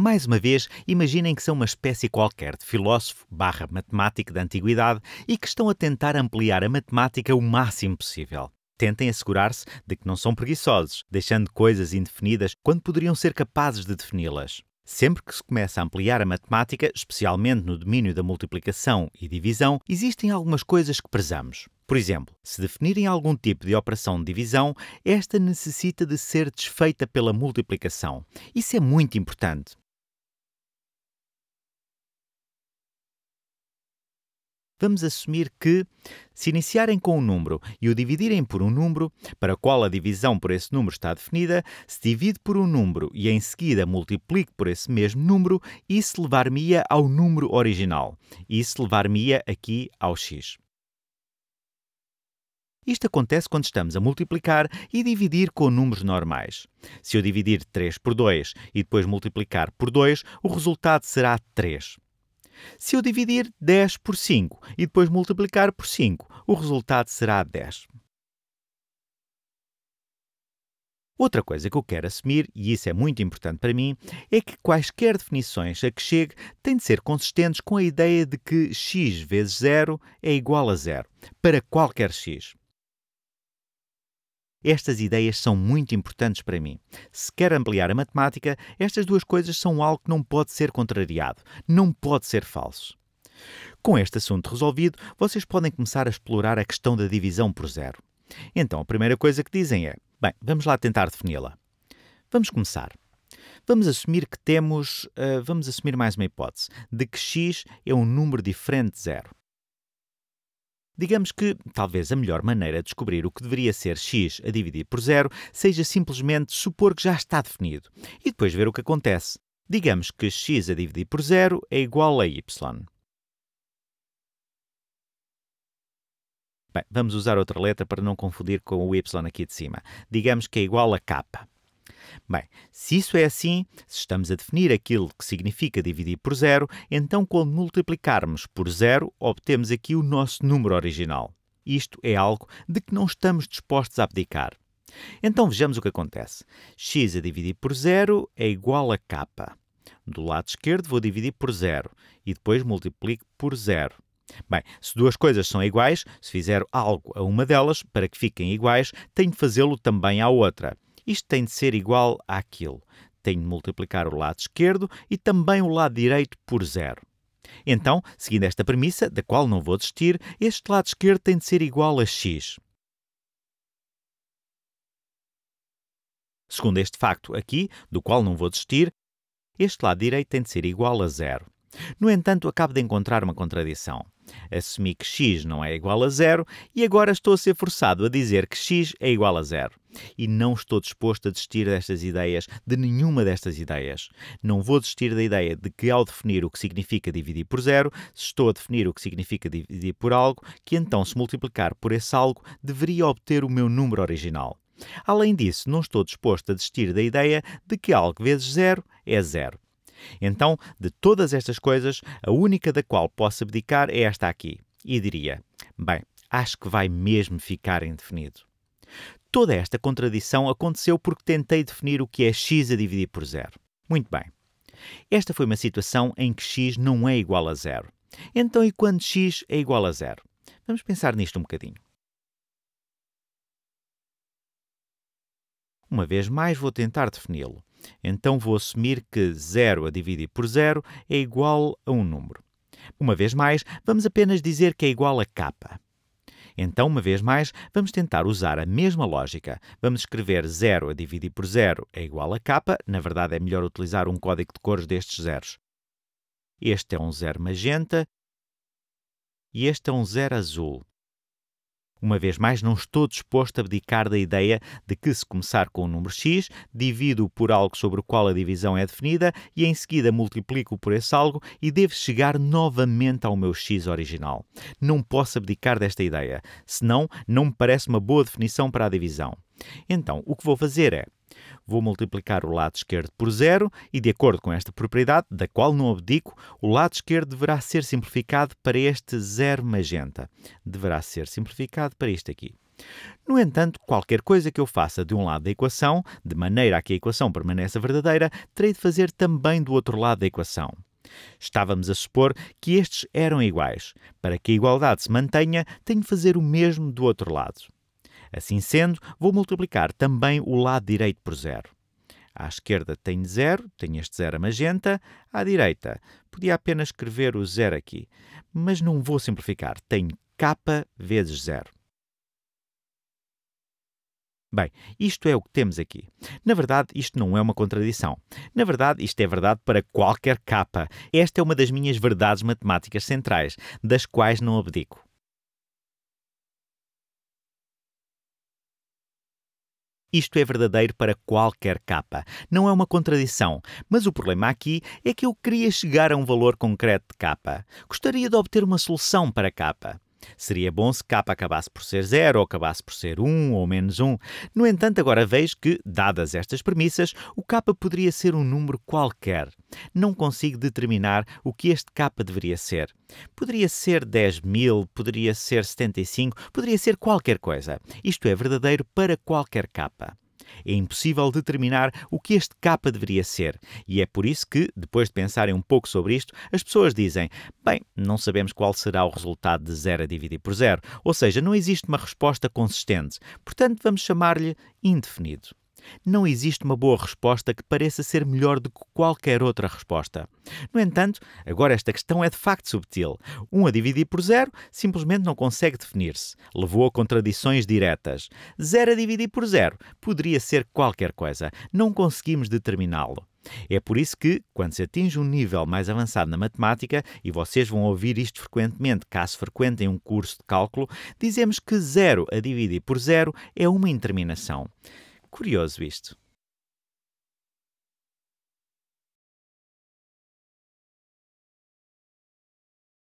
Mais uma vez, imaginem que são uma espécie qualquer de filósofo barra matemático da antiguidade e que estão a tentar ampliar a matemática o máximo possível. Tentem assegurar-se de que não são preguiçosos, deixando coisas indefinidas quando poderiam ser capazes de defini-las. Sempre que se começa a ampliar a matemática, especialmente no domínio da multiplicação e divisão, existem algumas coisas que prezamos. Por exemplo, se definirem algum tipo de operação de divisão, esta necessita de ser desfeita pela multiplicação. Isso é muito importante. Vamos assumir que, se iniciarem com um número e o dividirem por um número, para o qual a divisão por esse número está definida, se divide por um número e em seguida multiplique por esse mesmo número, isso levar-me-ia ao número original. Isso levar-me-ia aqui ao x. Isto acontece quando estamos a multiplicar e dividir com números normais. Se eu dividir 3 por 2 e depois multiplicar por 2, o resultado será 3. Se eu dividir 10 por 5 e depois multiplicar por 5, o resultado será 10. Outra coisa que eu quero assumir, e isso é muito importante para mim, é que quaisquer definições a que chegue têm de ser consistentes com a ideia de que x vezes 0 é igual a 0, para qualquer x. Estas ideias são muito importantes para mim. Se quer ampliar a matemática, estas duas coisas são algo que não pode ser contrariado, não pode ser falso. Com este assunto resolvido, vocês podem começar a explorar a questão da divisão por zero. Então, a primeira coisa que dizem é: bem, vamos lá tentar defini-la. Vamos começar. Vamos assumir que temos, uh, vamos assumir mais uma hipótese, de que x é um número diferente de zero. Digamos que talvez a melhor maneira de descobrir o que deveria ser x a dividir por zero seja simplesmente supor que já está definido e depois ver o que acontece. Digamos que x a dividir por zero é igual a y. Bem, vamos usar outra letra para não confundir com o y aqui de cima. Digamos que é igual a k. Bem, se isso é assim, se estamos a definir aquilo que significa dividir por zero, então quando multiplicarmos por zero, obtemos aqui o nosso número original. Isto é algo de que não estamos dispostos a abdicar. Então vejamos o que acontece. x a dividir por zero é igual a k. Do lado esquerdo vou dividir por zero e depois multiplico por zero. Bem, se duas coisas são iguais, se fizer algo a uma delas, para que fiquem iguais, tenho de fazê-lo também à outra. Isto tem de ser igual àquilo. Tenho de multiplicar o lado esquerdo e também o lado direito por zero. Então, seguindo esta premissa, da qual não vou desistir, este lado esquerdo tem de ser igual a x. Segundo este facto aqui, do qual não vou desistir, este lado direito tem de ser igual a zero. No entanto, acabo de encontrar uma contradição. Assumi que x não é igual a zero e agora estou a ser forçado a dizer que x é igual a zero. E não estou disposto a desistir destas ideias, de nenhuma destas ideias. Não vou desistir da ideia de que, ao definir o que significa dividir por zero, se estou a definir o que significa dividir por algo, que então, se multiplicar por esse algo, deveria obter o meu número original. Além disso, não estou disposto a desistir da ideia de que algo vezes zero é zero. Então, de todas estas coisas, a única da qual posso abdicar é esta aqui. E diria: bem, acho que vai mesmo ficar indefinido. Toda esta contradição aconteceu porque tentei definir o que é x a dividir por zero. Muito bem. Esta foi uma situação em que x não é igual a zero. Então, e quando x é igual a zero? Vamos pensar nisto um bocadinho. Uma vez mais, vou tentar defini-lo. Então vou assumir que 0 a dividir por 0 é igual a um número. Uma vez mais, vamos apenas dizer que é igual a k. Então, uma vez mais, vamos tentar usar a mesma lógica. Vamos escrever 0 a dividir por 0 é igual a k. Na verdade, é melhor utilizar um código de cores destes zeros. Este é um zero magenta e este é um zero azul. Uma vez mais, não estou disposto a abdicar da ideia de que, se começar com o número x, divido por algo sobre o qual a divisão é definida e em seguida multiplico por esse algo e devo chegar novamente ao meu x original. Não posso abdicar desta ideia, senão não me parece uma boa definição para a divisão. Então, o que vou fazer é Vou multiplicar o lado esquerdo por zero e, de acordo com esta propriedade, da qual não abdico, o lado esquerdo deverá ser simplificado para este zero magenta. Deverá ser simplificado para isto aqui. No entanto, qualquer coisa que eu faça de um lado da equação, de maneira a que a equação permaneça verdadeira, terei de fazer também do outro lado da equação. Estávamos a supor que estes eram iguais. Para que a igualdade se mantenha, tenho de fazer o mesmo do outro lado. Assim sendo, vou multiplicar também o lado direito por zero. À esquerda tenho zero, tenho este zero a magenta. À direita, podia apenas escrever o zero aqui, mas não vou simplificar. Tenho k vezes zero. Bem, isto é o que temos aqui. Na verdade, isto não é uma contradição. Na verdade, isto é verdade para qualquer capa. Esta é uma das minhas verdades matemáticas centrais, das quais não abdico. Isto é verdadeiro para qualquer capa. Não é uma contradição. Mas o problema aqui é que eu queria chegar a um valor concreto de capa. Gostaria de obter uma solução para capa. Seria bom se k acabasse por ser 0 ou acabasse por ser 1 ou menos 1. No entanto, agora vejo que, dadas estas premissas, o k poderia ser um número qualquer. Não consigo determinar o que este k deveria ser. Poderia ser 10 mil, poderia ser 75, poderia ser qualquer coisa. Isto é verdadeiro para qualquer k. É impossível determinar o que este K deveria ser, e é por isso que, depois de pensarem um pouco sobre isto, as pessoas dizem: bem, não sabemos qual será o resultado de zero a dividir por zero, ou seja, não existe uma resposta consistente, portanto vamos chamar-lhe indefinido. Não existe uma boa resposta que pareça ser melhor do que qualquer outra resposta. No entanto, agora esta questão é de facto subtil. 1 a dividir por 0 simplesmente não consegue definir-se. Levou a contradições diretas. 0 a dividir por 0 poderia ser qualquer coisa. Não conseguimos determiná-lo. É por isso que, quando se atinge um nível mais avançado na matemática, e vocês vão ouvir isto frequentemente caso frequentem um curso de cálculo, dizemos que 0 a dividir por 0 é uma indeterminação. Curioso isto.